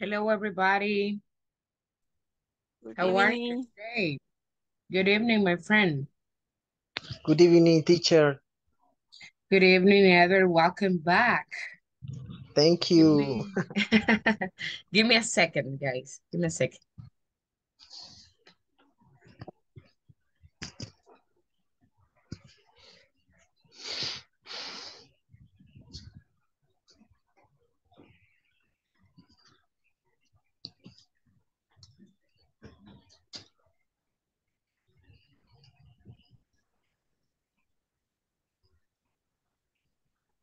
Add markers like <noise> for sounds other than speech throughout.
Hello, everybody. Good How are you evening. today? Good evening, my friend. Good evening, teacher. Good evening, Eder. Welcome back. Thank Give you. me, <laughs> give me a second, guys. Give me a second.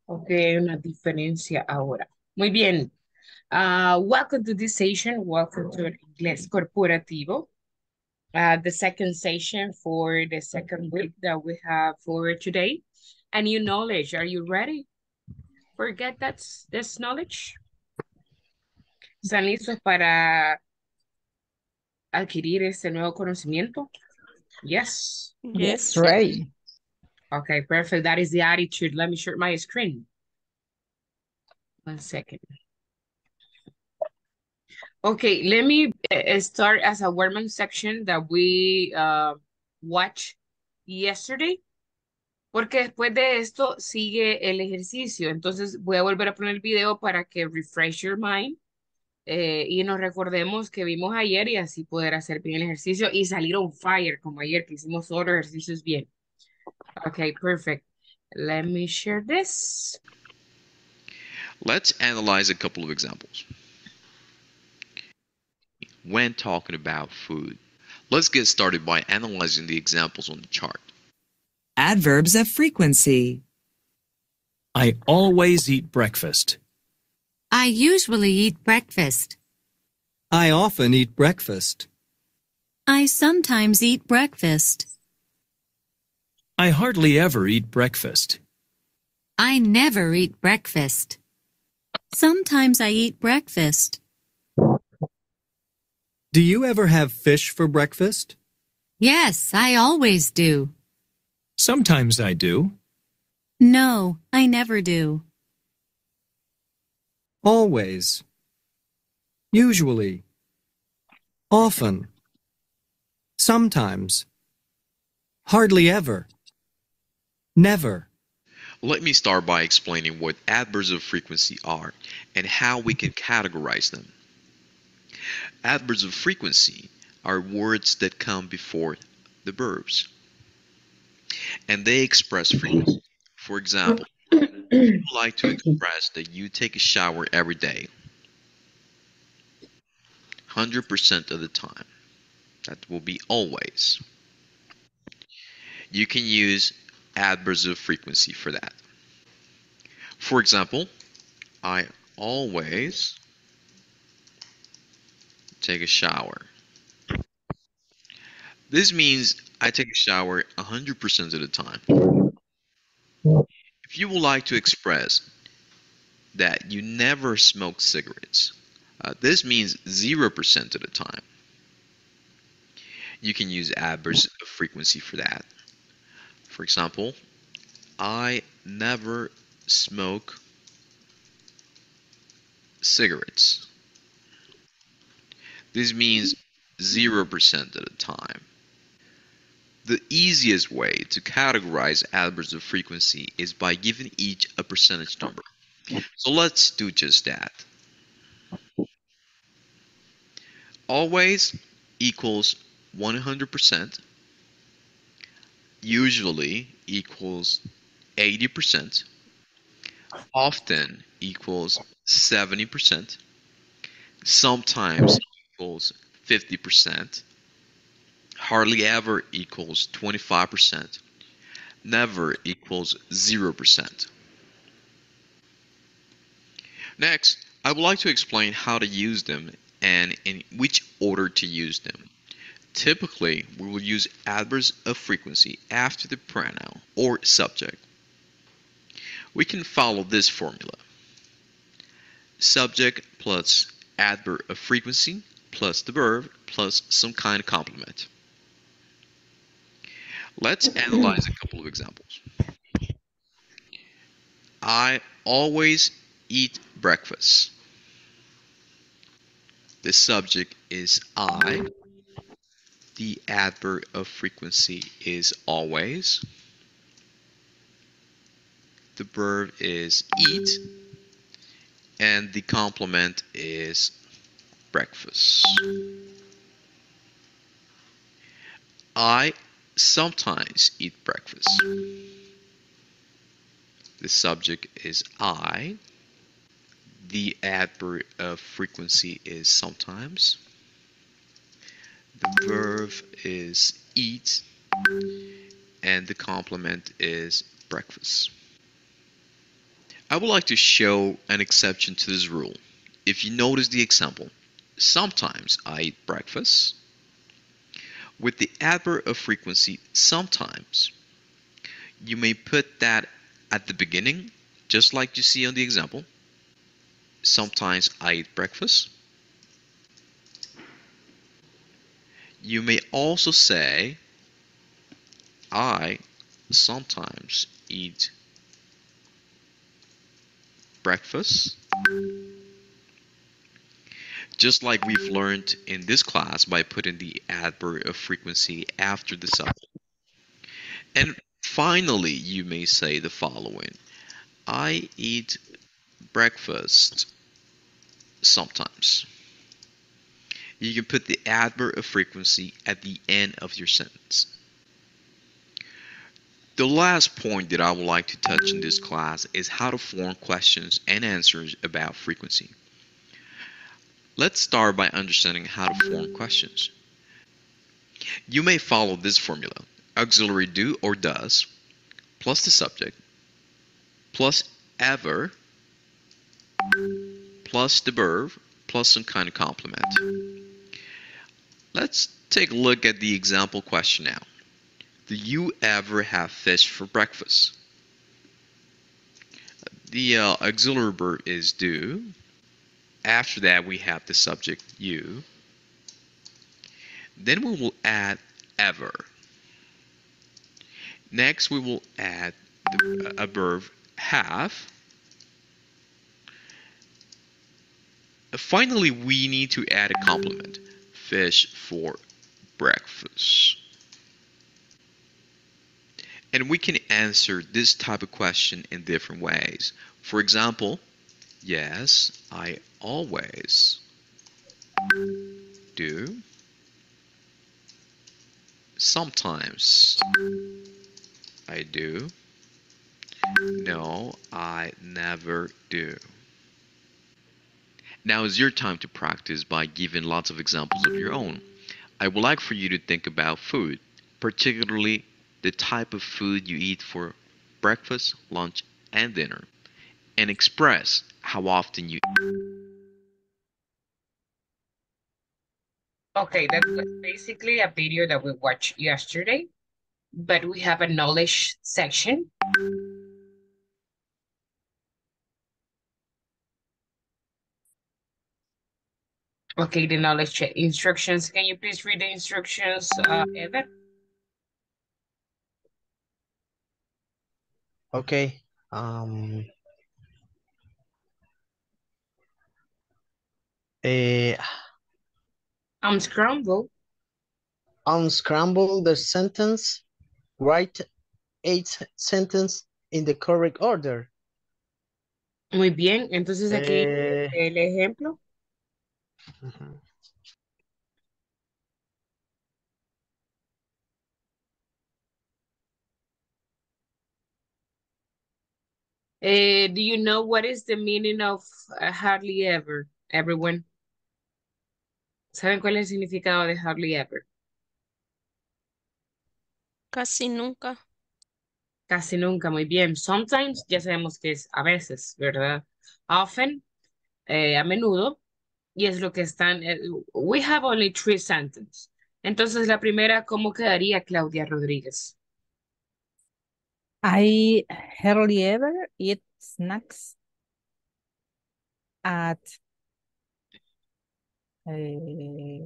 Ok, una diferencia ahora. Muy bien. Uh, welcome to this session. Welcome to Inglés Corporativo. Uh, the second session for the second week that we have for today. A new knowledge. Are you ready? Forget that's this knowledge. ¿Están listos para adquirir este nuevo conocimiento? Yes. Yes. Right. Okay, perfect. That is the attitude. Let me share my screen. One second. Okay, let me uh, start as a Wordman section that we uh, watched yesterday. Porque después de esto sigue el ejercicio. Entonces voy a volver a poner el video para que refresh your mind eh, y nos recordemos que vimos ayer y así poder hacer bien el ejercicio y salir on fire como ayer que hicimos los ejercicios bien. Okay, perfect. Let me share this. Let's analyze a couple of examples. When talking about food, let's get started by analyzing the examples on the chart. Adverbs of frequency. I always eat breakfast. I usually eat breakfast. I often eat breakfast. I sometimes eat breakfast. I hardly ever eat breakfast. I never eat breakfast. Sometimes I eat breakfast. Do you ever have fish for breakfast? Yes, I always do. Sometimes I do. No, I never do. Always. Usually. Often. Sometimes. Hardly ever. Never. Let me start by explaining what adverbs of frequency are and how we can categorize them. Adverbs of frequency are words that come before the verbs and they express frequency. For example, you like to express that you take a shower every day, 100% of the time. That will be always. You can use of frequency for that. For example, I always take a shower. This means I take a shower 100% of the time. If you would like to express that you never smoke cigarettes, uh, this means 0% of the time. You can use adverbs of frequency for that. For example, I never smoke cigarettes. This means 0% at the time. The easiest way to categorize adverbs of frequency is by giving each a percentage number. So let's do just that. Always equals 100%. Usually equals 80%. Often equals 70%. Sometimes equals 50%. Hardly ever equals 25%. Never equals 0%. Next, I would like to explain how to use them and in which order to use them. Typically, we will use adverbs of frequency after the pronoun or subject. We can follow this formula. Subject plus adverb of frequency plus the verb plus some kind of complement. Let's <clears throat> analyze a couple of examples. I always eat breakfast. The subject is I. The adverb of frequency is always. The verb is eat. And the complement is breakfast. I sometimes eat breakfast. The subject is I. The adverb of frequency is sometimes. The verb is eat. And the complement is breakfast. I would like to show an exception to this rule. If you notice the example, sometimes I eat breakfast. With the adverb of frequency sometimes, you may put that at the beginning, just like you see on the example. Sometimes I eat breakfast. You may also say, I sometimes eat breakfast just like we've learned in this class by putting the adverb of frequency after the subject. And finally, you may say the following I eat breakfast sometimes. You can put the adverb of frequency at the end of your sentence. The last point that I would like to touch in this class is how to form questions and answers about frequency. Let's start by understanding how to form questions. You may follow this formula. Auxiliary do or does, plus the subject, plus ever, plus the verb, plus some kind of complement. Let's take a look at the example question now. Do you ever have fish for breakfast? The uh, auxiliary verb is do. After that, we have the subject you. Then we will add ever. Next, we will add the, a verb have. Finally, we need to add a complement. Fish for breakfast. And we can answer this type of question in different ways. For example, yes, I always do. Sometimes I do. No, I never do. Now is your time to practice by giving lots of examples of your own. I would like for you to think about food, particularly the type of food you eat for breakfast, lunch, and dinner, and express how often you Okay, that was basically a video that we watched yesterday, but we have a knowledge section. Okay, the knowledge check instructions. Can you please read the instructions, uh, Evan? Okay. Um, eh, Unscramble. unscramble the sentence. Write eight sentence in the correct order. Muy bien, entonces aquí Eh, el ejemplo. Ujú. Eh, do you know what is the meaning of uh, hardly ever, everyone? ¿Saben cuál es el significado de hardly ever? Casi nunca. Casi nunca, muy bien. Sometimes, ya sabemos que es a veces, ¿verdad? Often, eh, a menudo, y es lo que están, eh, we have only three sentences. Entonces, la primera, ¿cómo quedaría Claudia Rodríguez? I hardly ever eat snacks at eh,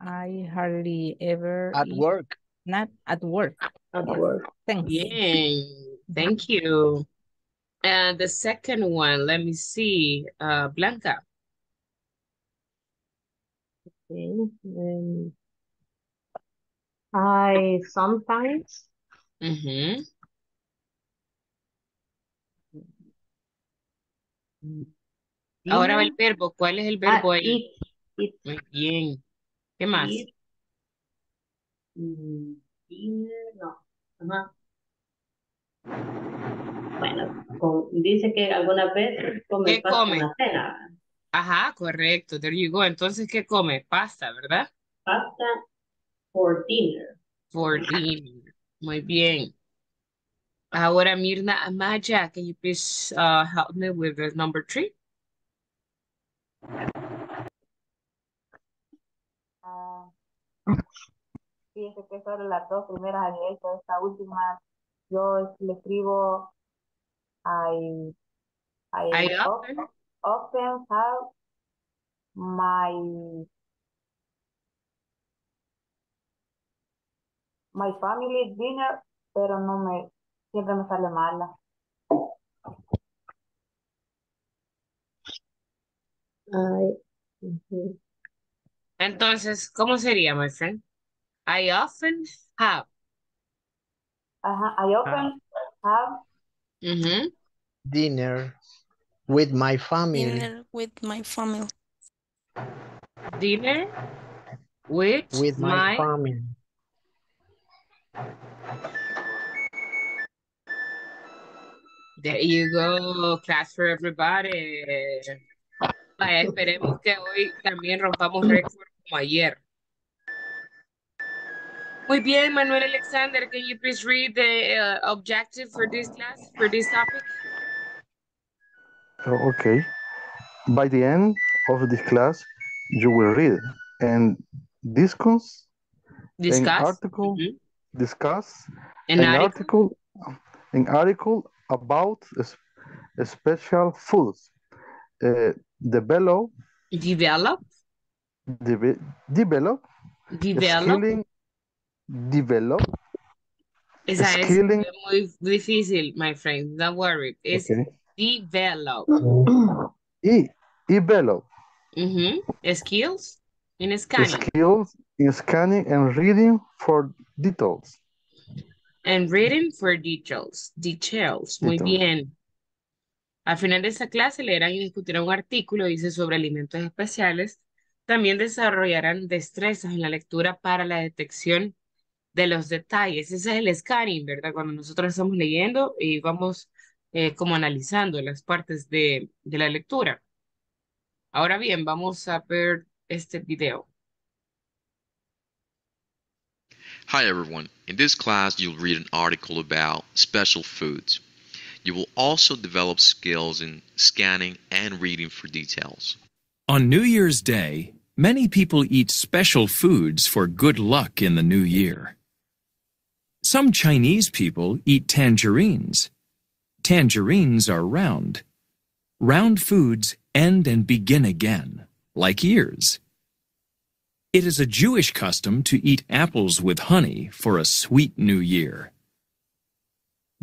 I hardly ever At eat work. not at work. At work. Thanks. Bien, thank you. And the second one, let me see, uh, Blanca. Okay. um, I sometimes Ujú. Ahora va el verbo. ¿Cuál es el ah, verbo ahí? eat, eat, Muy bien. ¿Qué más? eat, mm, no. Ajá. Bueno, con- dice que algunas veces come ¿Qué pasta en la cena. Ajá, correcto. There you go. Entonces, ¿qué come? Pasta, ¿verdad? Pasta for dinner. For dinner. Muy bien. Ahora, Mirna Amaya, can you please uh, help me with the number three? Ah, fíjese que sobre las dos primeras había hecho esta última. Yo le escribo I, I, I often, have my my family dinner, pero no me siempre me sale mala. I, ujú. entonces, ¿cómo sería, my friend? I often have. Ajá, I often have Ujú. Dinner with my family. Dinner with my family. Dinner with, With my my family. There you go, class for everybody. Vaya, esperemos que hoy también rompamos récord como ayer. Muy bien, Manuel Alexander, can you please read the uh, objective for this class, for this topic? Oh, Okay. By the end of this class, you will read and discuss an Discuss. article, Mhm. discuss An an article. article, an article about special foods. Uh, develop, Develop. deve- develop, Develop. Develop, Esa es muy difícil, my friend. Don't worry. Es Okay. develop. E, develop. Skills in scanning. skills in scanning and reading for details. And reading for details. Details. Muy Details. bien. Al final de esta clase leerán y discutirán un artículo, dice, sobre alimentos especiales. También desarrollarán destrezas en la lectura para la detección de los detalles. Ese es el scanning, ¿verdad? Cuando nosotros estamos leyendo y vamos eh, como analizando las partes de, de la lectura. Ahora bien, vamos a ver este video. Hi everyone. In this class, you'll read an article about special foods. You will also develop skills in scanning and reading for details. On New Year's Day, many people eat special foods for good luck in the new year. Some Chinese people eat tangerines. Tangerines are round. Round foods end and begin again, like years. It is a Jewish custom to eat apples with honey for a sweet new year.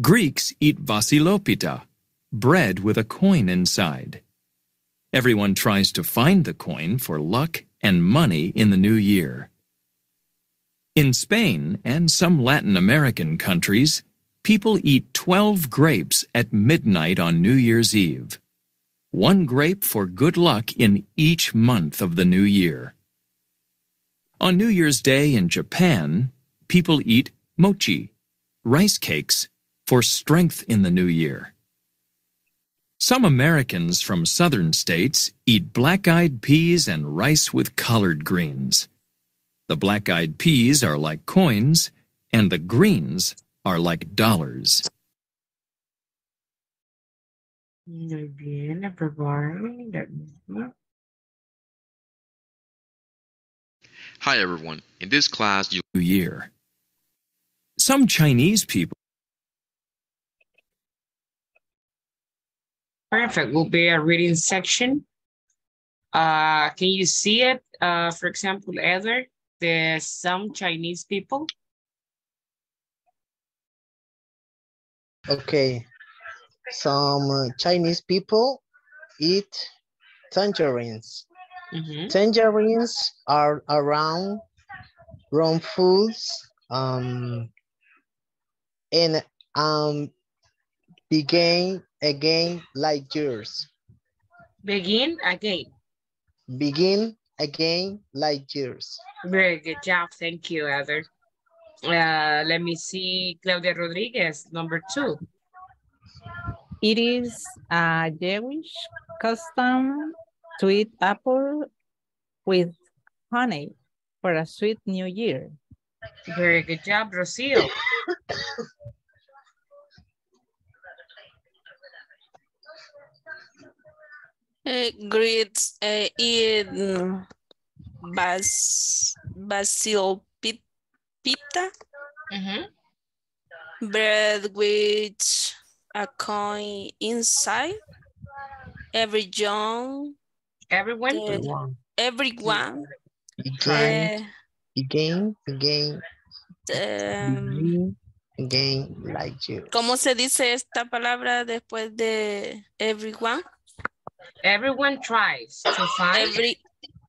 Greeks eat vasilopita, bread with a coin inside. Everyone tries to find the coin for luck and money in the new year. In Spain and some Latin American countries, people eat 12 grapes at midnight on New Year's Eve. One grape for good luck in each month of the new year. On New Year's Day in Japan, people eat mochi, rice cakes, for strength in the new year. Some Americans from southern states eat black-eyed peas and rice with collard greens. The black-eyed peas are like coins, and the greens are like dollars. Muy bien, everyone. Let me see. Hi everyone. In this class, you New Year. Some Chinese people Perfect. We'll be a reading section. Uh, can you see it? Uh, for example, Eder, there's some Chinese people. Okay. some Chinese people eat tangerines. Mhm. Tangerines are around round foods um, and um, begin again like yours. Begin again. Begin again like yours. Very good job. Thank you, Eder. Uh, let me see, Claudia Rodriguez, number two. It is a Jewish custom to eat apple with honey for a sweet new year. Very good job, Rocio. <laughs> Uh, grits uh, in bas basil pit pita. Mhm. Bread with a coin inside. Every young. Everyone? uh, everyone. Begin, uh, begin, begin, um, again like yours. ¿Cómo se dice esta palabra después de everyone? Everyone tries to find. Every,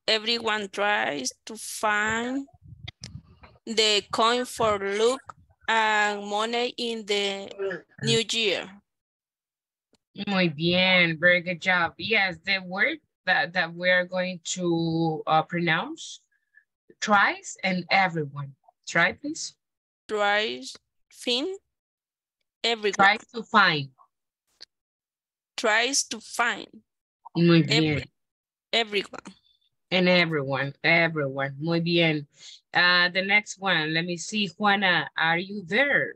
everyone tries to find the coin for luck and money in the new year. Muy bien, very good job. Yes, the word that, that we're going to uh, pronounce, tries and everyone. Try, please. Tries, fin, everyone. Tries to find. Tries to find Muy bien. every, everyone. And everyone, everyone. Muy bien. Uh, the next one, let me see. Juana, are you there?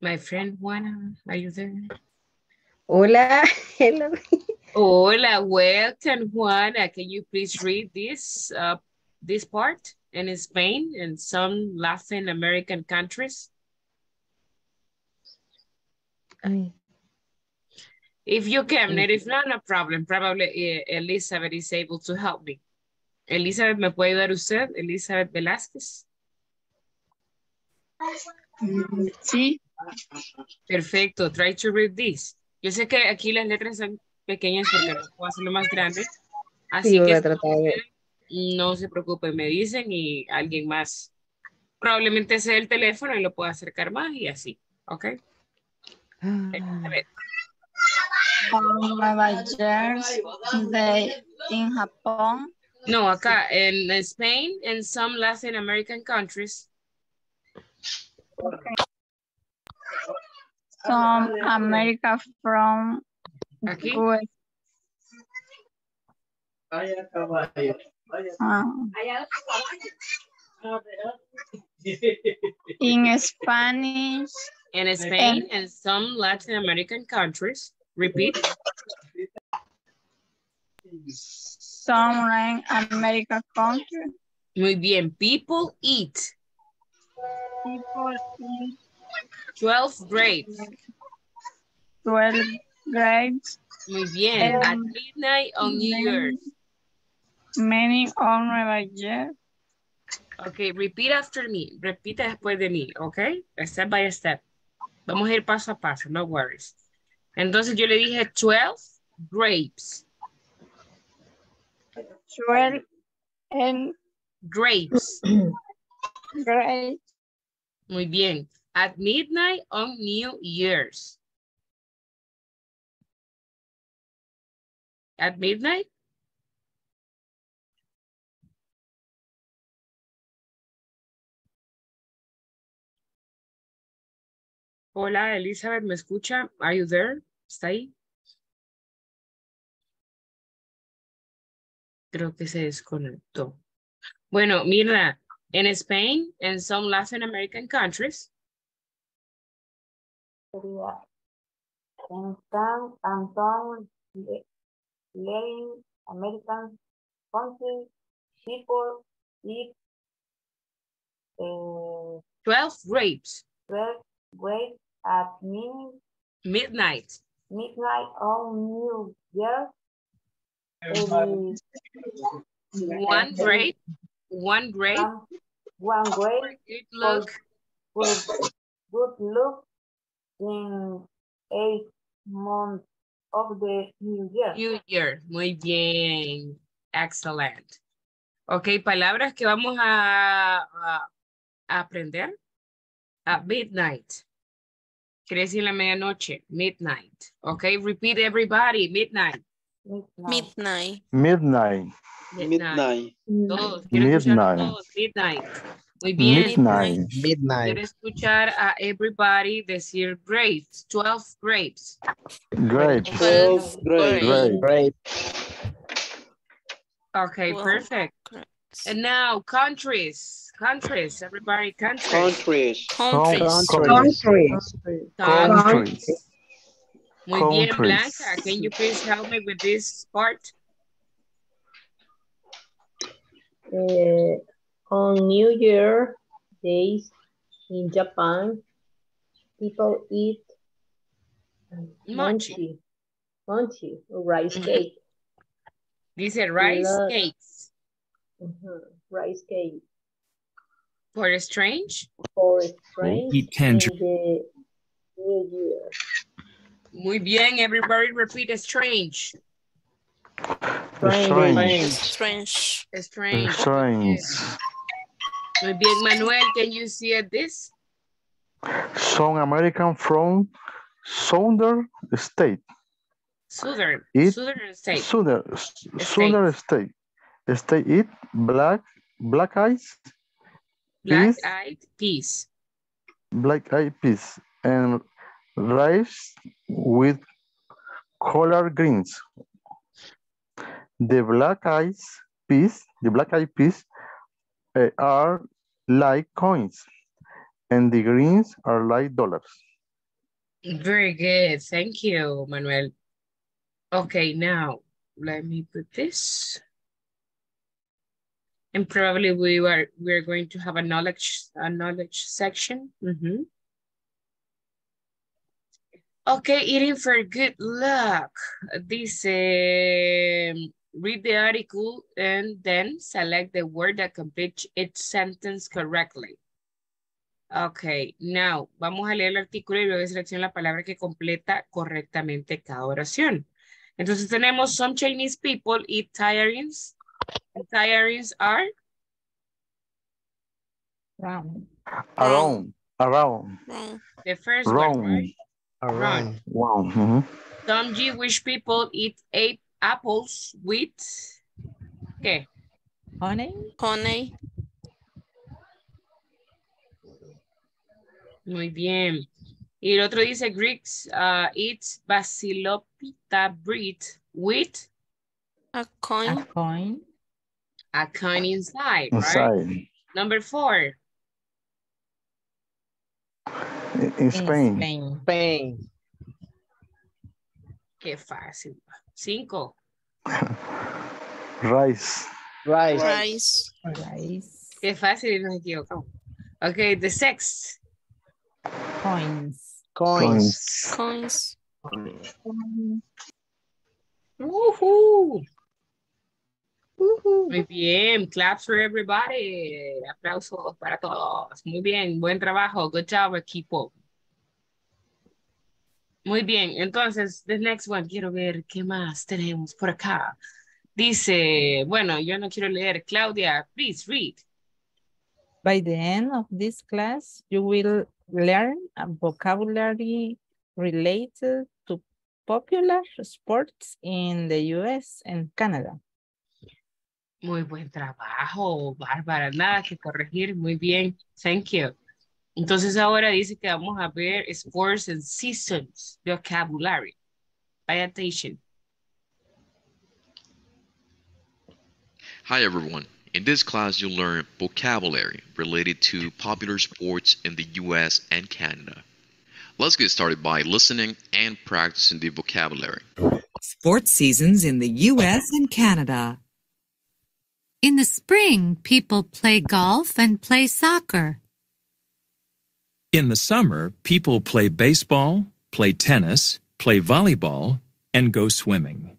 My friend Juana, are you there? Hola, <laughs> hello. Hola, welcome, Juana. Can you please read this uh, this part in Spain and some Latin American countries? Ay, If you can, it is not a problem. Probably eh, Elizabeth is able to help me. Elizabeth, ¿me puede ayudar usted? Elizabeth Velázquez. Sí. Perfecto. Try to read this. Yo sé que aquí las letras son pequeñas porque no puedo hacerlo más grande. Así sí, que a de... no se preocupen, me dicen y alguien más probablemente sea el teléfono y lo pueda acercar más y así. ¿Ok? Elizabeth. Son Nueva Jersey, de, en Japón, No, acá en Spain and some Latin American countries. son America from Aquí. US. Ah, in Spanish, In Spain eh. and some Latin American countries. Repeat. some in America country. Muy bien. People eat People eat 12 grapes. 12 grapes. Muy bien. At Um, midnight on New Year's. Many on Nueva York. Ok, repeat after me. Repite después de mí, ok? Step by step. Vamos a ir paso a paso, no worries. Entonces yo le dije 12 grapes. 12 and Grapes. <clears throat> grapes. Muy bien. At midnight on New Year's. At midnight? Hola, Elizabeth, ¿me escucha? Are you there? ¿Está ahí? Creo que se desconectó. Bueno, mira, en Spain and some Latin American countries, en San Antonio, Latin American country, people eat uh, 12 grapes, 12 grapes at min- midnight. midnight on New Year. One grape, one grape, one, one grape good luck. good, good look in eight months of the new year. New Year. Muy bien. Excellent. Ok, palabras que vamos a, a- a aprender. At midnight. Quiere decir la medianoche. Midnight. Ok, repeat everybody. Midnight. Midnight. Midnight. Midnight. Todos. Quiero escuchar a Midnight. todos. Midnight. Muy bien. Midnight. Midnight. Quiero escuchar a everybody decir grapes. 12 grapes. Grapes. Twelve Grape. Grape. Okay, Twelve perfect. grapes. And now countries. Countries. Everybody countries. Countries. Countries. Countries. Countries. Muy bien, Blanca. Can you please help me with this part? Uh, on New Year days in Japan, people eat Mochi. mochi, mochi, rice Mhm. cake, Dice rice Love. cakes. Mhm, rice cake For strange. for Eat strange in tangerine. the New Year. Muy bien, everybody repeat strange. Strange. Strange. Strange. Strange. Muy bien, Manuel, can you see this? Some American from Southern state. Southern. Eat Southern state. Southern, Southern state. State eat black black eyes, Black peas, eyed peas. black eyed peas, and rice with collard greens. The black eyes peas, the black eyed peas uh, are like coins, and the greens are like dollars. Very good. Thank you, Manuel. Okay, now let me put this. And probably we are we're going to have a knowledge a knowledge section. Mhm. Okay, eating for good luck. Dice, read the article and then select the word that completes its sentence correctly. Ok, now vamos a leer el artículo y luego selecciona la palabra que completa correctamente cada oración. Entonces tenemos some Chinese people eat tyrants. And tyrants are Round. Around, around, Wrong. the first one, round, right? Around. wow. mhm. Some Jewish people eat eight apples with okay. Honey. Honey. Muy bien. Y el otro dice Greeks uh, eat vasilopita bread with A coin. A coin. A coin inside, right? Number four. in, in Spain, Spain. Spain. Qué fácil. Cinco. <laughs> rice, Rice. Rice. Rice. Qué fácil y nos equivocamos. Okay, the sixth. Coins. Coins. Coins. Woohoo. Muy bien, claps for everybody. Aplausos para todos. Muy bien, buen trabajo. Good job, equipo. Muy bien, entonces, the next one, quiero ver qué más tenemos por acá. Dice, bueno, yo no quiero leer. Claudia, please read. By the end of this class, you will learn a vocabulary related to popular sports in the US and Canada. Muy buen trabajo, Bárbara. Nada que corregir. Muy bien. Thank you. Entonces ahora dice que vamos a ver sports and seasons vocabulary. Pay attention. Hi everyone. In this class you'll learn vocabulary related to popular sports in the US and Canada. Let's get started by listening and practicing the vocabulary. Sports seasons in the U.S. and Canada. In the spring, people play golf and play soccer. In the summer, people play baseball, play tennis, play volleyball, and go swimming.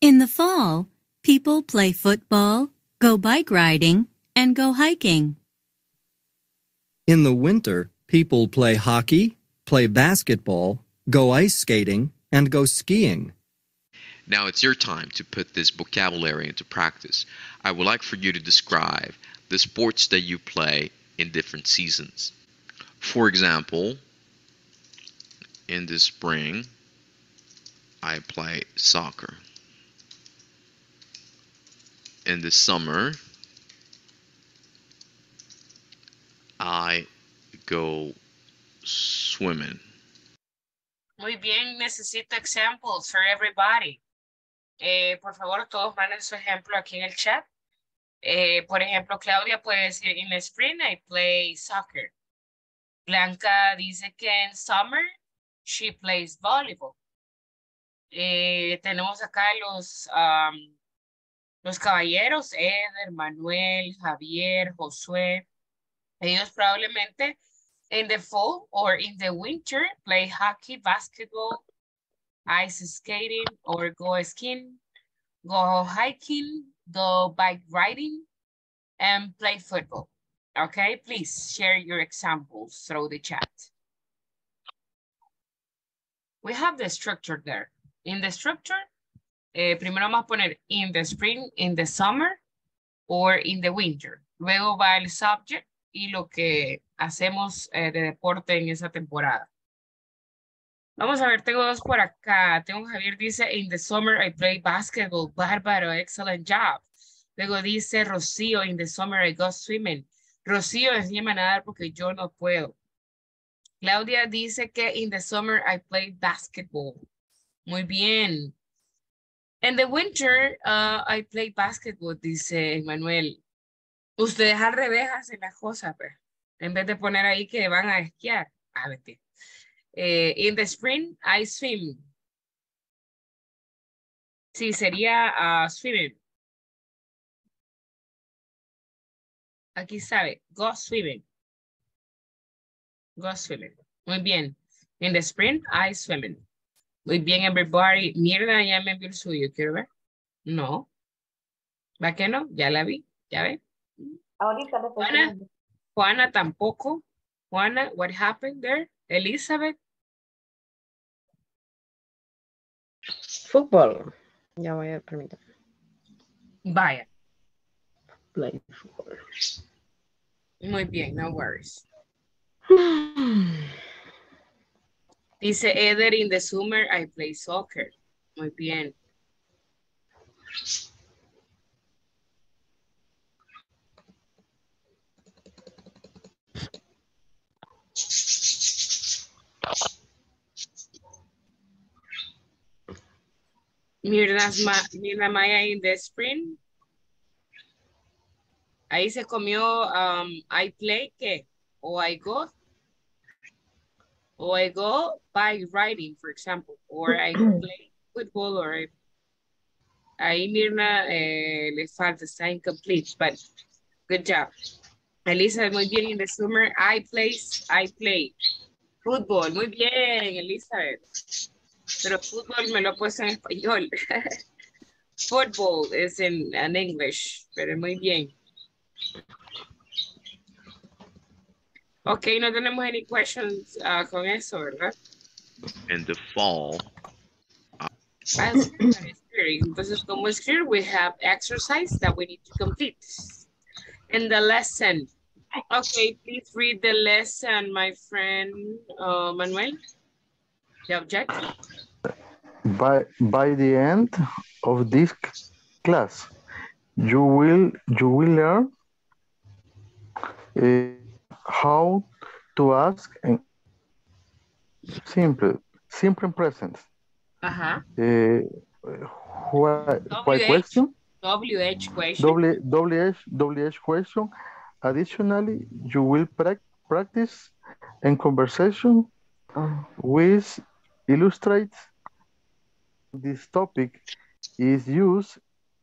In the fall, people play football, go bike riding, and go hiking. In the winter, People play hockey, play basketball, go ice skating, and go skiing. Now it's your time to put this vocabulary into practice. I would like for you to describe the sports that you play in different seasons. For example, in the spring, I play soccer. In the summer, I go swimming. Muy bien, necesito examples for everybody. Eh, por favor, todos manden su ejemplo aquí en el chat. Eh, por ejemplo, Claudia puede decir, in the spring I play soccer. Blanca dice que en summer she plays volleyball. Eh, tenemos acá los, um, los caballeros, Eder, Manuel, Javier, Josué. Ellos probablemente in the fall or in the winter play hockey, basketball, ice skating, or go skiing, go hiking, go bike riding, and play football. Okay, please share your examples through the chat. We have the structure there. In the structure, eh, primero vamos a poner in the spring, in the summer, or in the winter. Luego va el subject y lo que hacemos eh, de deporte en esa temporada. Vamos a ver, tengo dos por acá. Tengo Javier dice, in the summer I play basketball. Bárbaro, excellent job. Luego dice Rocío, in the summer I go swimming. Rocío, enséñame a nadar porque yo no puedo. Claudia dice que in the summer I play basketball. Muy bien. In the winter uh, I play basketball, dice Manuel. Ustedes al revés hacen las cosas, pues. En vez de poner ahí que van a esquiar. A ver, eh, in the spring, I swim. Sí, sería uh, swimming. Aquí sabe, go swimming. Go swimming. Muy bien. In the spring, I swimming. Muy bien, everybody. Mierda, ya me envió el suyo. ¿Quiero ver? No. ¿Va que no? Ya la vi. ¿Ya ve? Ahorita Juana. Juana tampoco. Juana, what happened there? Elizabeth, Fútbol. Ya voy a permitir. vaya. Play football. Muy bien, no worries. <sighs> Dice Eder, in the summer I play soccer. Muy bien. Mirna's Mirna Maya in the spring. Ahí se comió um, I play, ¿qué? O I go. O I go by riding, for example. Or I <clears throat> play football or I- Ahí Mirna eh, le falta, está incomplete, but good job. Elizabeth, muy bien. In the summer, I play, I play fútbol. Muy bien, Elizabeth. Pero fútbol me lo puesto en español. <laughs> Football es en, en English, pero muy bien. Ok, no tenemos any questions ah, con eso, ¿verdad? In the fall, Ah, es clear. Entonces, como es clear, we have exercise that we need to complete. In the lesson. Okay, please read the lesson, my friend uh, Manuel. The objective. By, by the end of this class, you will, you will learn eh, how to ask in simple, simple present. Ajá. Eh, why, why WH. question? WH question. Double, WH, WH question. Additionally, you will prac- practice in conversation with illustrate this topic is used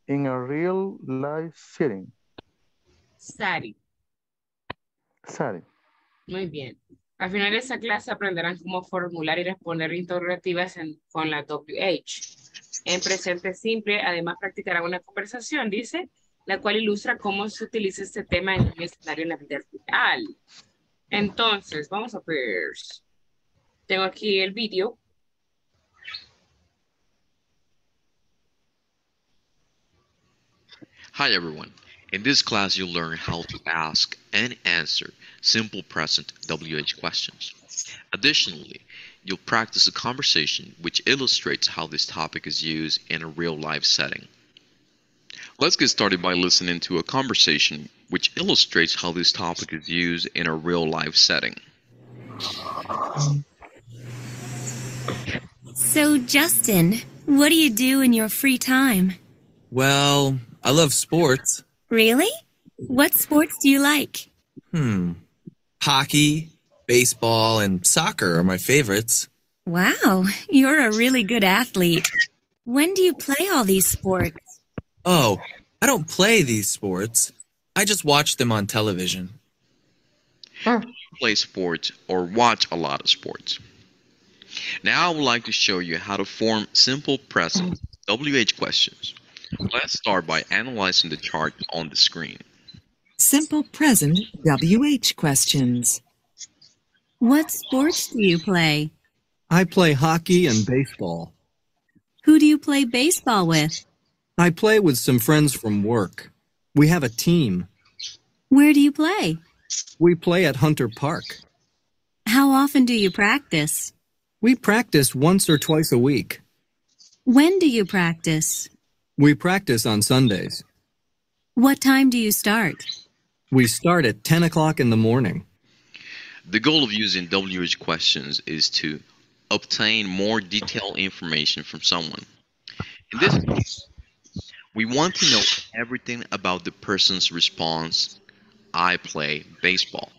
in a real life setting. Sari. Sari. Muy bien. Al final de esta clase aprenderán cómo formular y responder interrogativas en- con la WH. En presente simple, además practicarán una conversación, dice, la cual ilustra cómo se utiliza este tema en un escenario en la vida real. Entonces, vamos a ver. Tengo aquí el vídeo. Hi everyone. In this class you'll learn how to ask and answer simple present WH questions. Additionally, you'll practice a conversation which illustrates how this topic is used in a real life setting. Let's get started by listening to a conversation which illustrates how this topic is used in a real life setting. So, Justin, what do you do in your free time? Well, I love sports. Really? What sports do you like? Hmm. Hockey, baseball, and soccer are my favorites. Wow, you're a really good athlete. When do you play all these sports? Oh, I don't play these sports. I just watch them on television. Play sports or watch a lot of sports. Now I would like to show you how to form simple present WH questions. Let's start by analyzing the chart on the screen. Simple present WH questions. What sports do you play? I play hockey and baseball. Who do you play baseball with? I play with some friends from work. We have a team. Where do you play? We play at Hunter Park. How often do you practice? We practice once or twice a week. When do you practice? We practice on Sundays. What time do you start? We start at 10 o'clock in the morning. The goal of using WH questions is to obtain more detailed information from someone. In this case, we want to know everything about the person's response, I play baseball.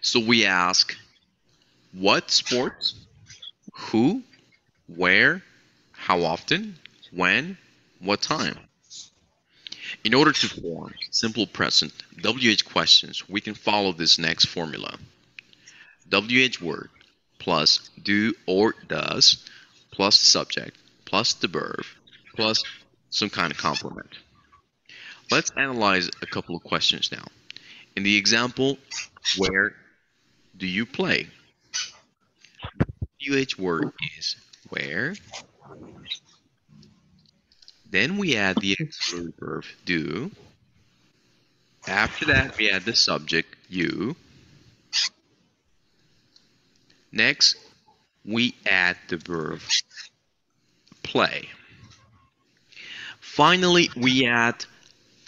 So we ask, what sports? Who? Where? How often? When? What time? In order to form simple present WH questions, we can follow this next formula. WH word plus do or does plus the subject plus the verb plus some kind of complement. Let's analyze a couple of questions now. In the example, where do you play? WH word is where. Then we add the auxiliary verb do. After that, we add the subject you. Next, we add the verb play. Finally, we add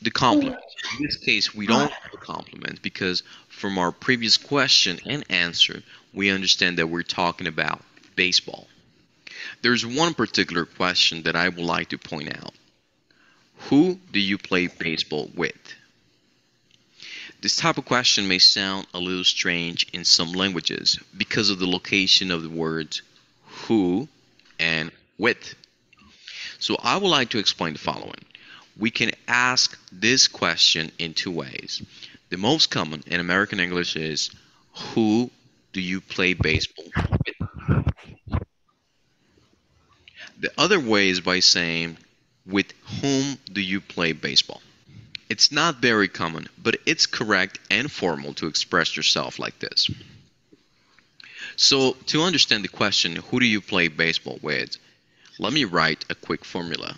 the complement. In this case, we don't have a complement because from our previous question and answer, we understand that we're talking about baseball. There's one particular question that I would like to point out. Who do you play baseball with? This type of question may sound a little strange in some languages because of the location of the words who and with. So I would like to explain the following. We can ask this question in two ways. The most common in American English is who do you play baseball with? The other way is by saying with whom do you play baseball? It's not very common, but it's correct and formal to express yourself like this. So, to understand the question, who do you play baseball with? Let me write a quick formula.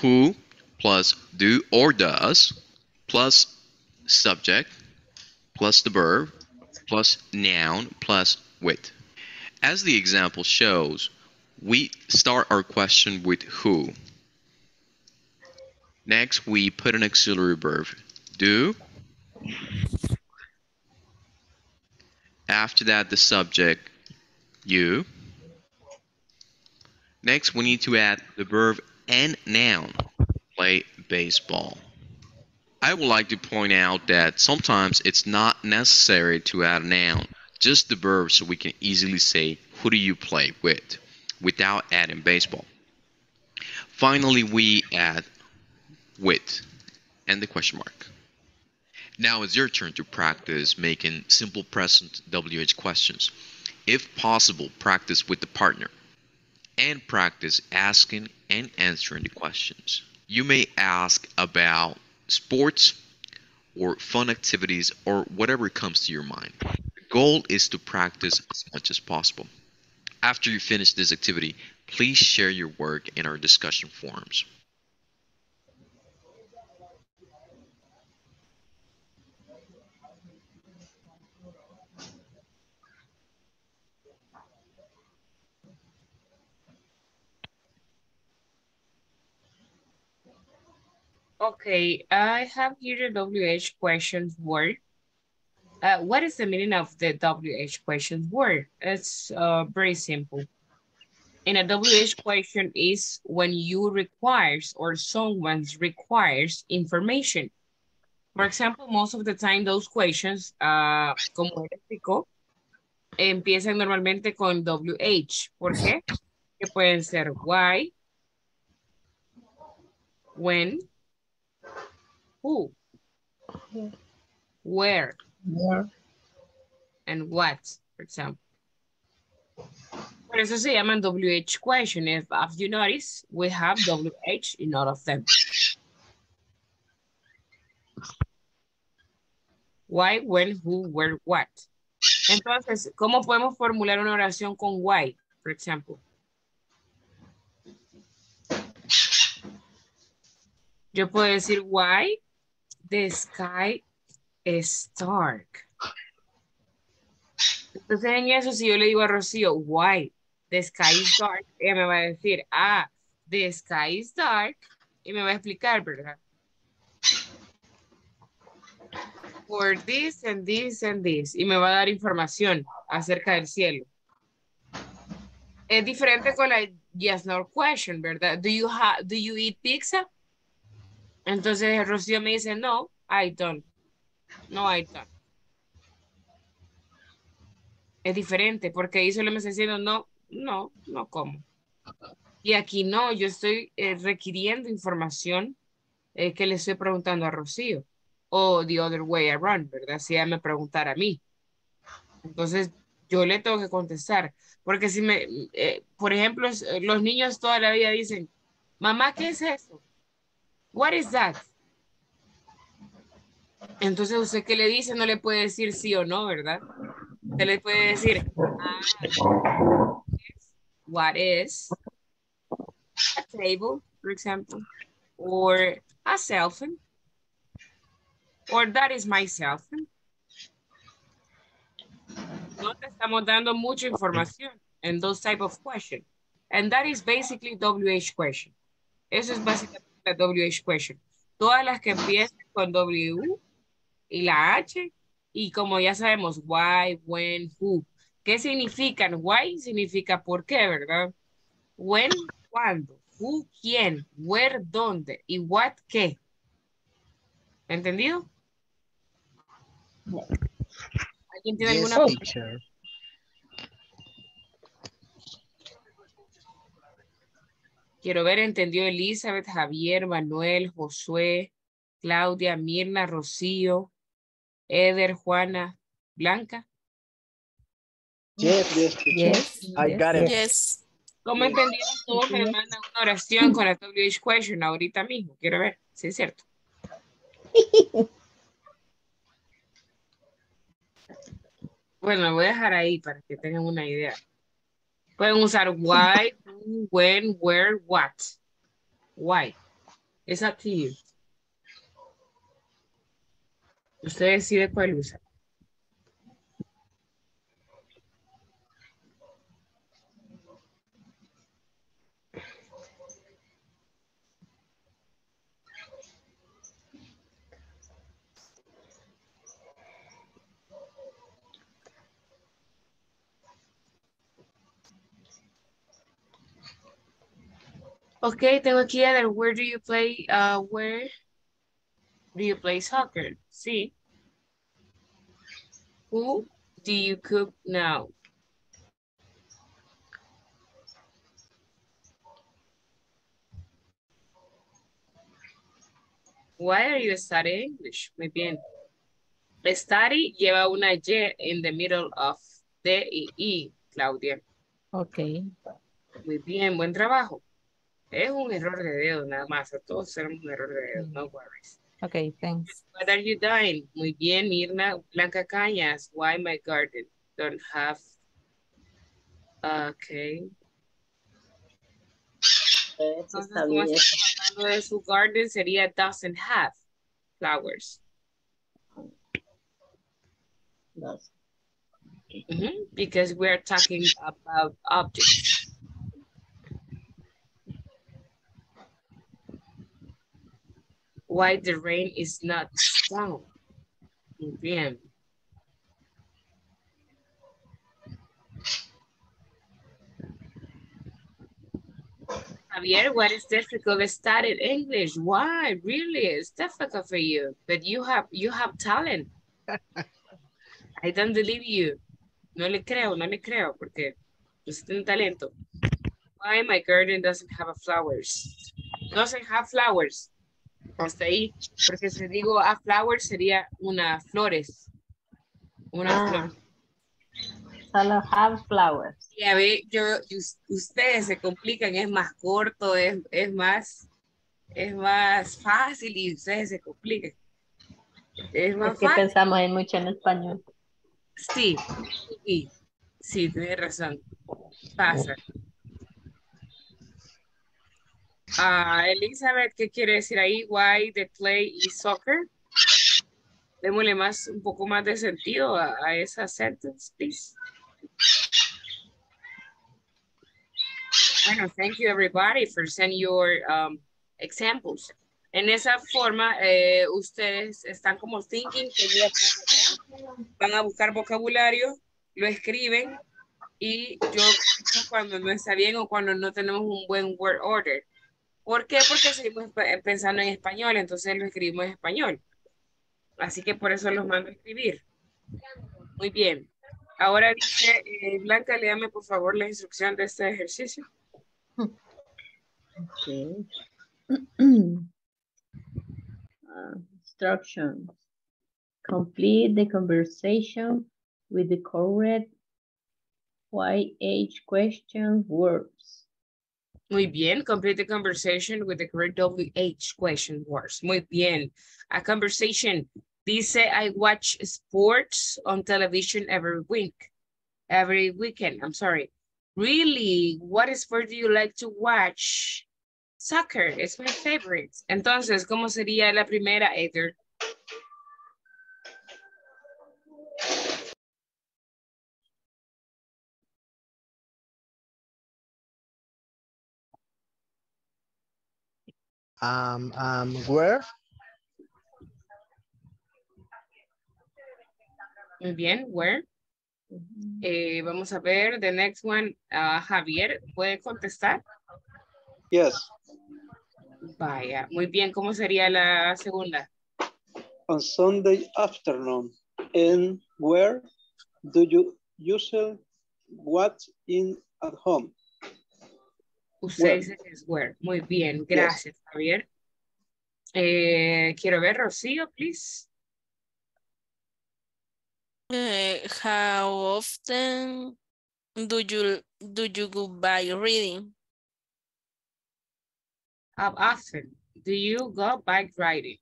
Who plus do or does plus subject plus the verb plus noun plus with. As the example shows, we start our question with who. Next, we put an auxiliary verb, do. After that, the subject, you. Next, we need to add the verb and noun, play baseball. I would like to point out that sometimes it's not necessary to add a noun, just the verb so we can easily say, who do you play with, without adding baseball. Finally, we add with and the question mark. Now it's your turn to practice making simple present WH questions. If possible, practice with the partner and practice asking and answering the questions. You may ask about sports, or fun activities or whatever comes to your mind. The goal is to practice as much as possible. After you finish this activity, please share your work in our discussion forums. Okay, I have here the WH questions word. Uh, what is the meaning of the WH question word? It's uh, very simple. In a WH question is when you requires or someone requires information. For example, most of the time those questions, uh, como explicó, empiezan normalmente con WH. ¿Por qué? Que pueden ser why, when, who, where, and what, for example. Por eso se llaman WH question. If, if you notice, we have WH in all of them. Why, when, who, where, what. Entonces, ¿cómo podemos formular una oración con why, por ejemplo? Yo puedo decir why the sky is dark. Entonces en eso si yo le digo a Rocío, why the sky is dark, ella me va a decir, ah, the sky is dark, y me va a explicar, ¿verdad? For this and this and this, y me va a dar información acerca del cielo. Es diferente con la yes, no question, ¿verdad? Do you, ha do you eat pizza? Entonces Rocío me dice, no, I don't. No, I don't. Es diferente, porque ahí solo me está diciendo, no, no, no como. Y aquí no, yo estoy eh, requiriendo información eh, que le estoy preguntando a Rocío. O the other way around, ¿verdad? Si ella me preguntara a mí. Entonces, yo le tengo que contestar. Porque si me, eh, por ejemplo, los niños toda la vida dicen, mamá, ¿qué es eso? What is that? Entonces, ¿usted qué le dice? No le puede decir sí o no, ¿verdad? Se le puede decir, ah, what is a table, for example, or a cell phone, or that is my cell phone. No te estamos dando mucha información en those type of questions. And that is basically WH question. Eso es básicamente la WH question. Todas las que empiezan con W y la H, y como ya sabemos, why, when, who. ¿Qué significan? Why significa por qué, ¿verdad? When, cuándo. Who, quién. Where, dónde. Y what, qué. ¿Entendido? ¿Alguien tiene Yes, alguna teacher. Quiero ver, entendió Elizabeth, Javier, Manuel, Josué, Claudia, Mirna, Rocío, Eder, Juana, Blanca. Yes, yes. Yes, I got it. Yes. ¿Cómo entendieron todos? Me mandan una oración con la WH question ahorita mismo. Quiero ver, si es cierto. <laughs> Bueno, lo voy a dejar ahí para que tengan una idea. Pueden usar why, who, when, where, what. Why. It's up to you. Usted decide cuál usar. Okay, tengo aquí ver, where do you play, uh, where do you play soccer? Sí. Who do you cook now? Why are you studying English? Muy bien. Study lleva una Y in the middle of D y I, Claudia. Okay. Muy bien, buen trabajo. Es un error de dedo nada más. A todos tenemos un error de dedo, no worries. Okay, thanks. What are you doing? Muy bien, Mirna. Blanca Cañas. Why my garden don't have... Okay. Eso Entonces, está como bien. estamos hablando de su garden, sería doesn't have flowers. Dos. Mhm, Because we're talking about objects. Why the rain is not down. Muy bien. Javier, what is difficult to study English? Why? Really? It's difficult for you, but you have you have talent. <laughs> I don't believe you. No le creo, no le creo, porque usted tiene talento. Why my garden doesn't have flowers? Doesn't have flowers. Hasta ahí, porque si digo a flowers sería una flores. Una Ah. flor. Solo have flowers. Ya ve, yo, us- ustedes se complican, es más corto, es, es más, es más fácil y ustedes se complican. Es más Es que fácil. pensamos en mucho en español. Sí, sí, sí, tienes razón. Pasa. Ah, Elizabeth, ¿qué quiere decir ahí? Why the play is soccer? Démosle más, un poco más de sentido a, esa sentence, please. Bueno, thank you everybody for sending your um, examples. En esa forma, eh, ustedes están como thinking, van a buscar vocabulario, lo escriben y yo cuando no está bien o cuando no tenemos un buen word order. ¿Por qué? Porque seguimos pe- pensando en español, entonces lo escribimos en español. Así que por eso los mando a escribir. Muy bien. Ahora dice, eh, Blanca, léame por favor la instrucción de este ejercicio. Okay. Uh, <clears throat> instructions. Complete the conversation with the correct YH question words. Muy bien. Complete the conversation with the correct WH question words. Muy bien. A conversation. Dice, I watch sports on television every week. Every weekend, I'm sorry. Really? What sport do you like to watch? Soccer, it's my favorite. Entonces, ¿cómo sería la primera, Eder? Um, um, where? Muy bien, where? Eh, vamos a ver, the next one, ah, Javier, ¿puede contestar? Yes, Vaya, muy bien, ¿cómo sería la segunda? on Sunday afternoon. And where do you usually watch in at home? Usted Where? dice que es where. Muy bien, gracias, Javier. Eh, quiero ver, Rocío, please. Eh, how often do you do you go by reading? How often do you go bike riding?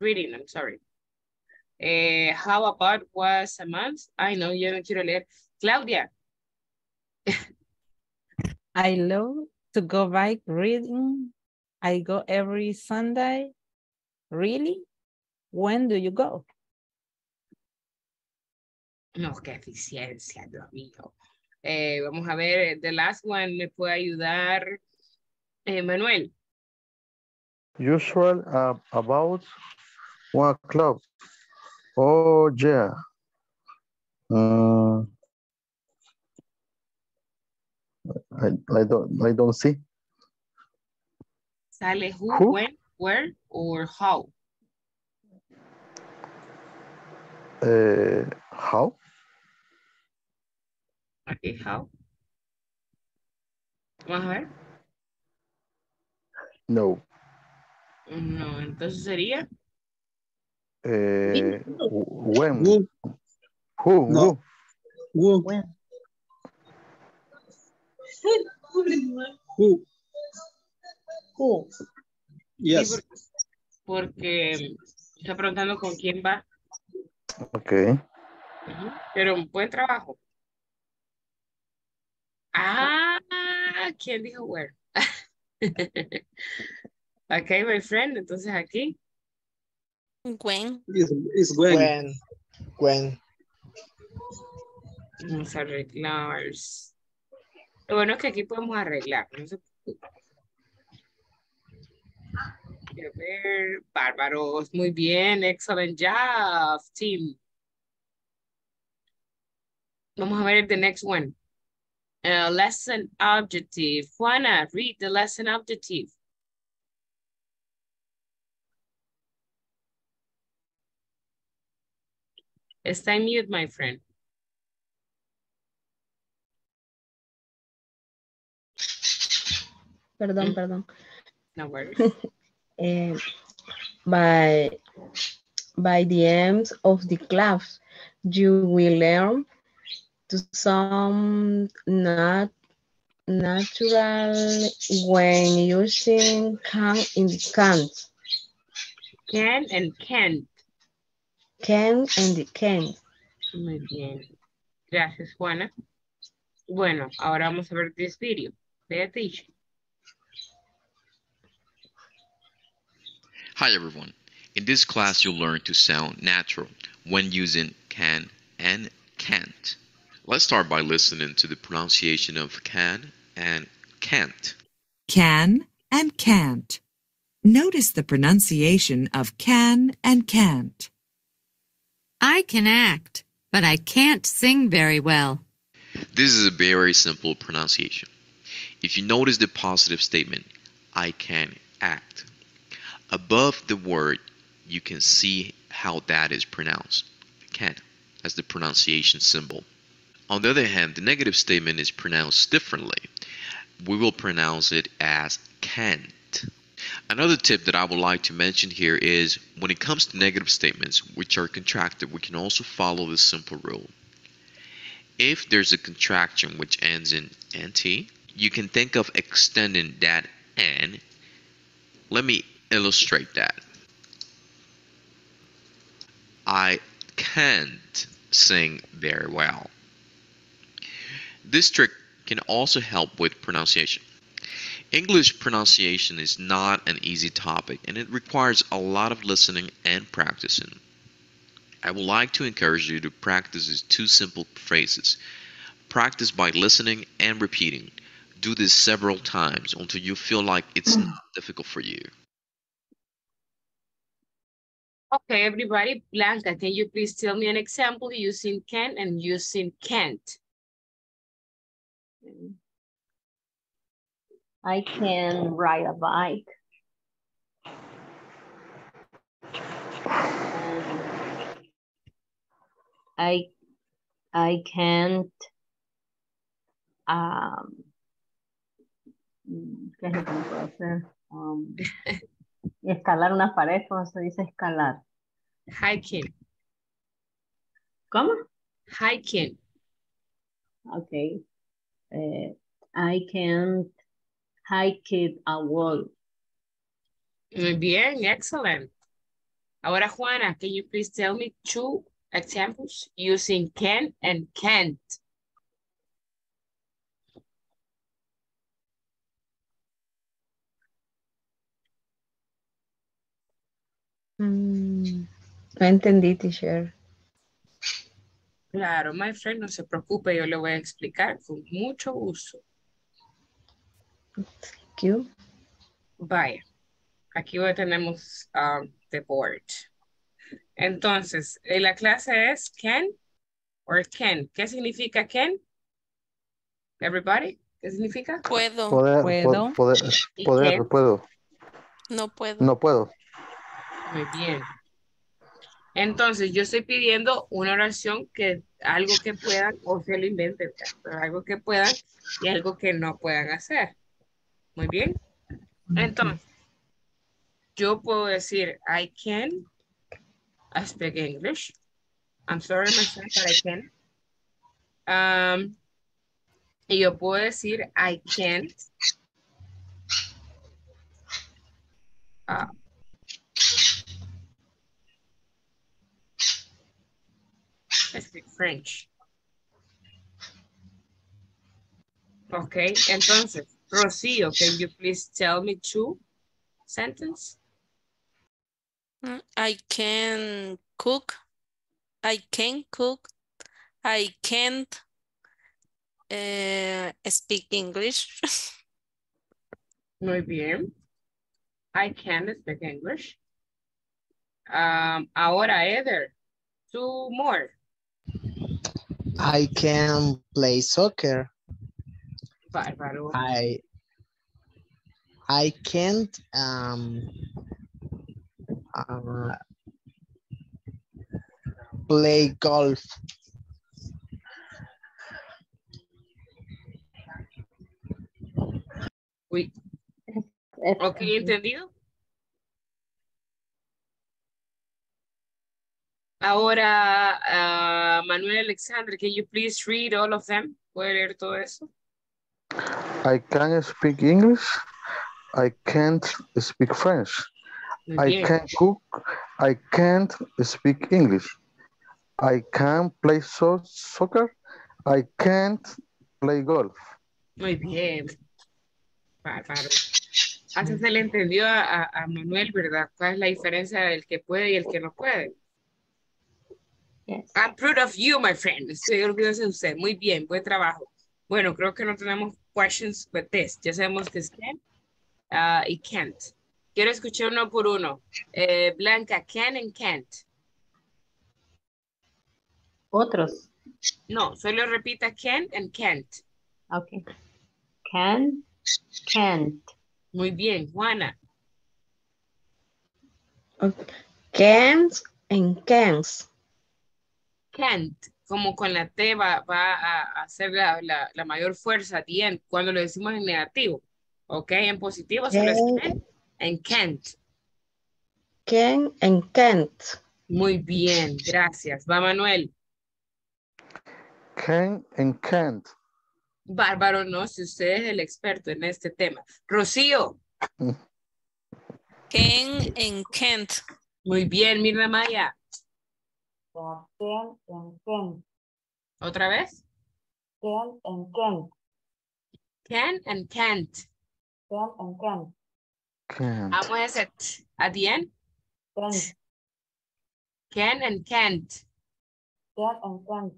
Reading, I'm sorry. Eh, how about was a month? Ay, no, yo no quiero leer. Claudia, <laughs> I love to go bike reading. I go every Sunday. Really? When do you go? no, qué eficiencia, Dios mío. Eh, vamos a ver, the last one me puede ayudar eh, Manuel. Usual uh, about one o'clock. Oh yeah. Uh, I, I don't I don't see. Sale who, Who? when, where, or how. Uh, how? Okay, how. Vamos a ver. No. No, entonces sería Uh, when? Who? Who? No. Who? Who? Who? Who? Yes. porque está preguntando con quién va. Ok. Pero buen trabajo. Ah, ¿quién dijo where? <laughs> Ok, my friend, entonces aquí. When. It's, it's when. When. When. Vamos a arreglar. Lo bueno es que aquí podemos arreglar. No. Quiero ver. Bárbaros. Muy bien. Excellent job, team. Vamos a ver the next one. Lesson objective. Juana, read the lesson objective. En mute, my friend. Perdón, perdón. No worries. <laughs> Eh, by, by the end of the class, you will learn to some not natural when using can in the can't. Can and can't. Can and the can. Muy bien. Gracias, Juana. Bueno, ahora vamos a ver this video. Pay attention. Hi everyone. In this class you'll learn to sound natural when using can and can't. Let's start by listening to the pronunciation of can and can't. Can and can't. Notice the pronunciation of can and can't. I can act, but I can't sing very well. This is a very simple pronunciation. If you notice the positive statement, I can act, above the word, you can see how that is pronounced. Can, as the pronunciation symbol. On the other hand, the negative statement is pronounced differently. We will pronounce it as can't. Another tip that I would like to mention here is when it comes to negative statements which are contracted, we can also follow this simple rule. If there's a contraction which ends in nt, you can think of extending that n. Let me illustrate that. I can't sing very well. This trick can also help with pronunciation. English pronunciation is not an easy topic and it requires a lot of listening and practicing. I would like to encourage you to practice these two simple phrases. Practice by listening and repeating. Do this several times until you feel like it's hmm. not difficult for you. Okay, everybody. Blanca, can you please tell me an example using can and using can't? I can ride a bike. I I can't um ¿qué es lo que no puedo hacer? Um, <laughs> escalar una pared, ¿cómo se dice escalar? Hiking. ¿Cómo? Hiking. Okay. Eh, I can't hike it a wall. Muy bien, excellent. Ahora, Juana, can you please tell me two examples using can and can't? Mm, no entendí, teacher. Claro, my friend, no se preocupe, yo le voy a explicar con mucho gusto. Thank you. Vaya, aquí hoy tenemos um, the board. Entonces, eh, la clase es can or can. ¿Qué significa can? Everybody, ¿qué significa? Puedo. Poder, po- Puedo. poder, ¿Y poder, qué? puedo. No puedo. No puedo. Muy bien. Entonces, yo estoy pidiendo una oración que algo que puedan o se lo inventen, pero algo que puedan y algo que no puedan hacer. Muy bien. Entonces, yo puedo decir, I can I speak English. I'm sorry, my friend, but I can. Um, y yo puedo decir, I can't. uh, French. Okay, entonces, Rocío, can you please tell me two sentence? Mm, I can cook. I can cook. I can't uh, speak English. <laughs> Muy bien. I can't speak English. Um, ahora, Eder, two more. I can play soccer. Bárbaro. I I can't um uh, play golf. Uy. Ok, ¿entendido? Ahora, ah, Manuel Alexander, can you please read all of them? ¿Puede leer todo eso? I can speak English. I can't speak French. I can cook. I can't speak English. I can play so soccer. I can't play golf. Muy bien. Bárbaro. Hasta se le entendió a- a Manuel, ¿verdad? ¿Cuál es la diferencia del que puede y el que no puede? I'm proud of you, my friend. Estoy orgulloso de usted. Muy bien, buen trabajo. Bueno, creo que no tenemos questions with this. Ya sabemos que es can ah, y can't. Quiero escuchar uno por uno. Eh, Blanca, can and can't. Otros. No, solo repita can and can't. Okay. Can, can't. Muy bien, Juana. Can't and can't. Can't, como con la T va, va a hacer la, la, la mayor fuerza, the end, cuando lo decimos en negativo. ¿Ok? En positivo solo es Can. can and can't. Can and can't. Muy bien, gracias. Va Manuel. Can and can't. Bárbaro, no, si usted es el experto en este tema. Rocío. Can and can't. Muy bien, Mirna Maya sea, Ken and Kent. ¿Otra vez? Ken and Kent. Ken and Kent. Ken and Kent. Kent. How is it at the end? Kent. Ken and Kent. Ken and Kent.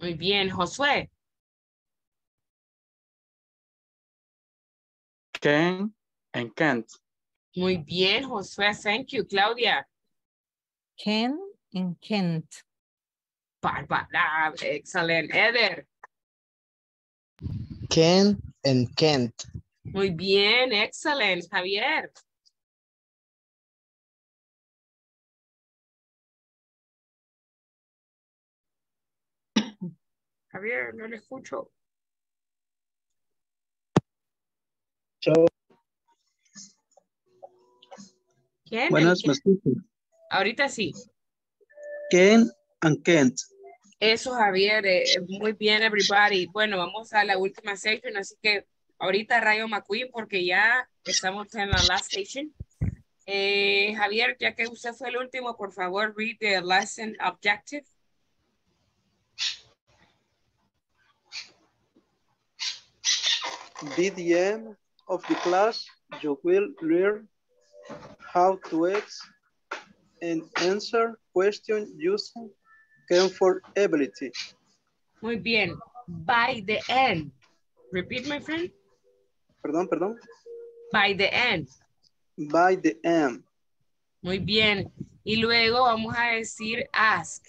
Muy bien, Josué. Ken and Kent. Muy bien, Josué. Thank you, Claudia. Ken and can't. Bárbara, excellent. Eder. Can and can't. Muy bien, excellent. Javier. Javier, no le escucho. Chao. ¿Quién? Buenas, me escuchan. Ahorita sí. Can and can't. Eso, Javier, eh, muy bien, everybody. Bueno, vamos a la última session, así que ahorita Rayo McQueen, porque ya estamos en la last station. Eh, Javier, ya que usted fue el último, por favor, read the lesson objective. By the end of the class, you will learn how to ask and answer questions using comfort ability. Muy bien. By the end. Repeat, my friend. Perdón, perdón. By the end. By the end. Muy bien. Y luego vamos a decir ask.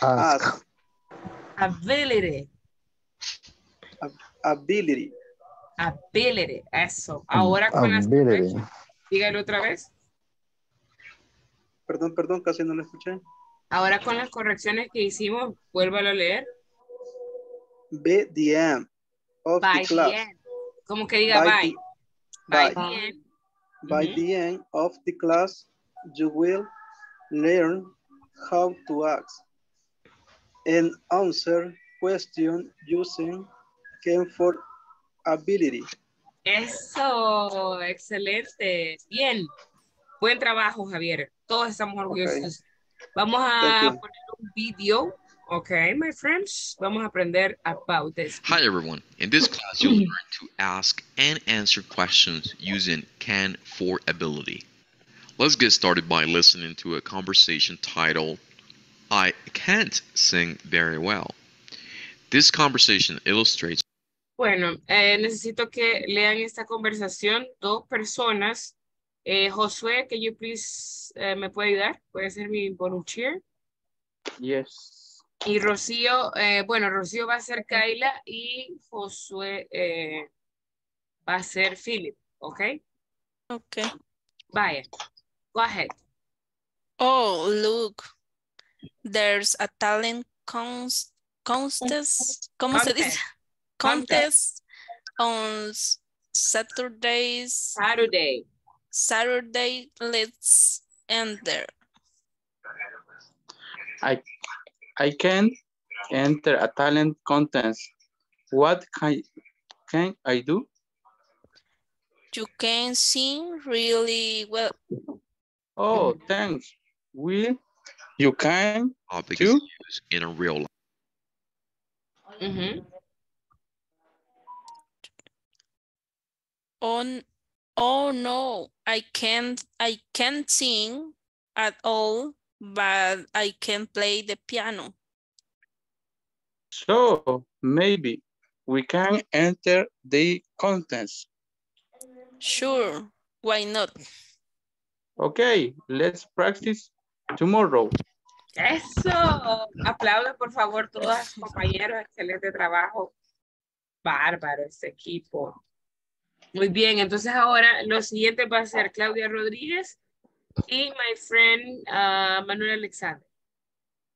Ask. Ability. Ability. Ability. Eso. Ahora con las. Dígalo otra vez. Perdón, perdón, casi no lo escuché. Ahora con las correcciones que hicimos, vuélvalo a leer. By the end of By the class. the end. Como que diga By the- By by. the end. By the end of the class, you will learn how to ask and answer questions using comfort ability. Eso, excelente. Bien. Buen trabajo, Javier. Todos estamos orgullosos. Vamos a poner un video. Okay, my friends. Vamos a aprender about this. Hi everyone. In this class, you'll learn to ask and answer questions using can for ability. Let's get started by listening to a conversation titled I can't sing very well. This conversation illustrates Bueno, eh, necesito que lean esta conversación dos personas. Eh, Josué, que you please eh, me puede ayudar? Puede ser mi volunteer. Yes. Y Rocío, eh, bueno, Rocío va a ser Kaila y Josué eh, va a ser Philip, ¿ok? Ok. Vaya, go ahead. Oh, look. There's a talent contest. ¿Cómo se dice? Contest. Contest on Saturdays. Saturday. Saturday, let's enter. I I can enter a talent contest. What can, can I do? You can sing really well. Oh, thanks. Will you can oh, topic is too? in a real life. Mm-hmm. Ujú. Oh, oh no, I can't, I can't sing at all, but I can play the piano. So maybe we can enter the contest. Sure, why not? Okay, let's practice tomorrow. Eso. Aplaudan, por favor, todos compañeros. Excelente trabajo. Bárbaro este equipo. Muy bien, entonces ahora lo siguiente va a ser Claudia Rodríguez y my friend ah, Manuel Alexander.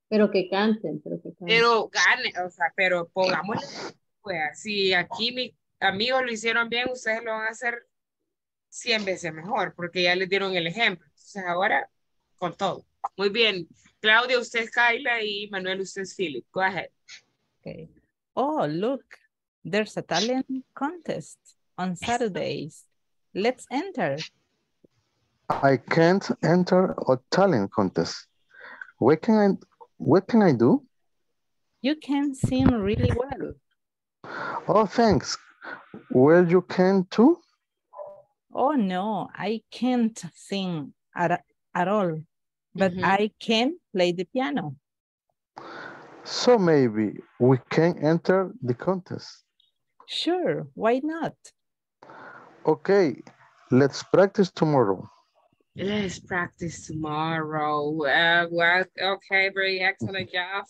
Pero que canten, pero que canten. Pero gane, o sea, pero pongámosle, pues, si aquí mis amigos lo hicieron bien, ustedes lo van a hacer 100 veces mejor, porque ya les dieron el ejemplo. Entonces ahora, con todo. Muy bien. Claudia, usted es Kaila y Manuel, usted es Philip. Go ahead. Okay. Oh, look, there's a talent contest on Saturdays. Let's enter. I can't enter a talent contest. What can I, what can I do? You can sing really well. Oh, thanks. Well, you can too? Oh no, I can't sing at, at all, but mm-hmm. I can play the piano. So maybe we can enter the contest. Sure, why not? Okay, let's practice tomorrow. Let's practice tomorrow. Uh, well, okay, very excellent job.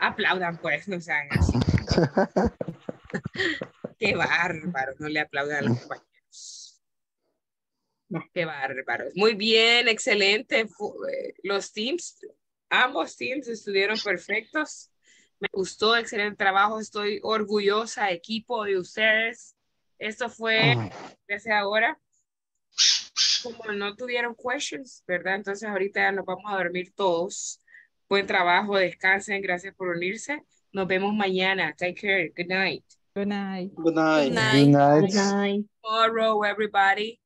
Aplaudan pues, no sean así. <laughs> Qué bárbaro, no le aplaudan a los compañeros. Qué bárbaro. Muy bien, excelente. Eh, Los teams, ambos teams estuvieron perfectos. Me gustó, excelente trabajo. Estoy orgullosa, equipo de ustedes. Esto fue, desde ahora, como no tuvieron questions, ¿verdad? Entonces ahorita ya nos vamos a dormir todos. Buen trabajo, descansen, gracias por unirse. Nos vemos mañana. Take care. Good night. Good night. Good night. Good night. Good night. Tomorrow, everybody.